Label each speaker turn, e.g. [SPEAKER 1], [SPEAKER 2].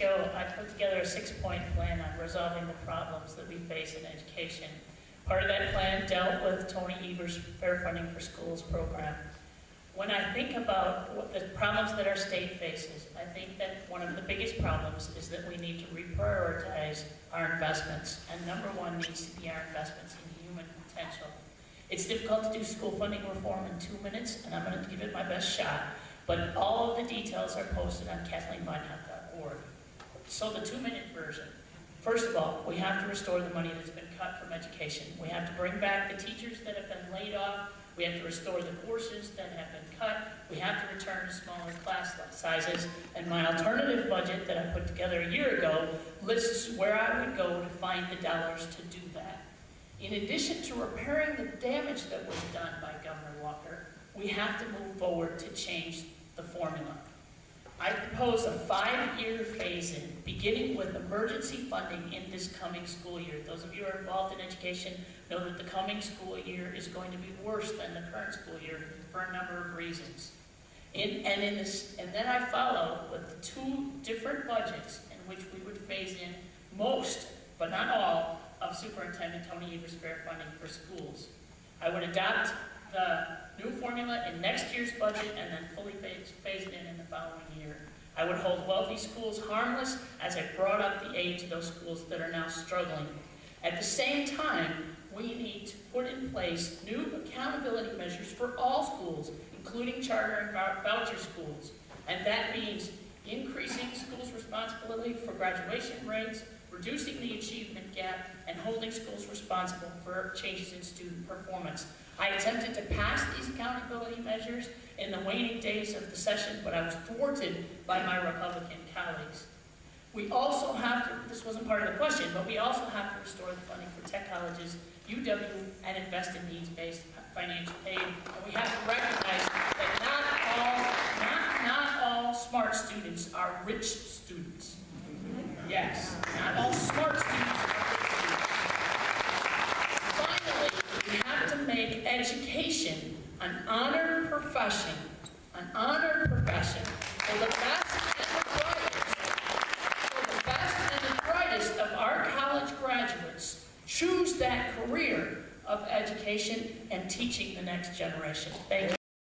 [SPEAKER 1] ago, I put together a six-point plan on resolving the problems that we face in education. Part of that plan dealt with Tony Evers' Fair Funding for Schools program. When I think about the problems that our state faces, I think that one of the biggest problems is that we need to reprioritize our investments. And number one needs to be our investments in human potential. It's difficult to do school funding reform in two minutes, and I'm going to give it my best shot. But all of the details are posted on kathleenvinehout.org. So the two-minute version. First of all, we have to restore the money that's been cut from education. We have to bring back the teachers that have been laid off. We have to restore the courses that have been cut. We have to return to smaller class sizes. And my alternative budget that I put together a year ago lists where I would go to find the dollars to do that. In addition to repairing the damage that was done by Governor Walker, we have to move forward to change the formula. I propose a five-year phase-in, beginning with emergency funding in this coming school year. Those of you who are involved in education know that the coming school year is going to be worse than the current school year for a number of reasons. In, and, in this, and then I follow with two different budgets in which we would phase in most, but not all, of Superintendent Tony Evers' fair funding for schools. I would adopt the new formula in next year's budget and then fully phased, phase it in in the following year. I would hold wealthy schools harmless as I brought up the aid to those schools that are now struggling. At the same time, we need to put in place new accountability measures for all schools, including charter and voucher schools. And that means increasing schools' responsibility for graduation rates, reducing the achievement gap, and holding schools responsible for changes in student performance. I attempted to pass these accountability measures in the waning days of the session, but I was thwarted by my Republican colleagues. We also have to, this wasn't part of the question, but we also have to restore the funding for tech colleges, UW, and invest in needs-based financial aid. And we have to recognize that not all, not, not all smart students are rich students. Yes, not all smart students are rich students. Finally, we have to make education an honored profession, an honored profession for the best and the brightest, for the best and the brightest of our college graduates choose that career of education and teaching the next generation. Thank you.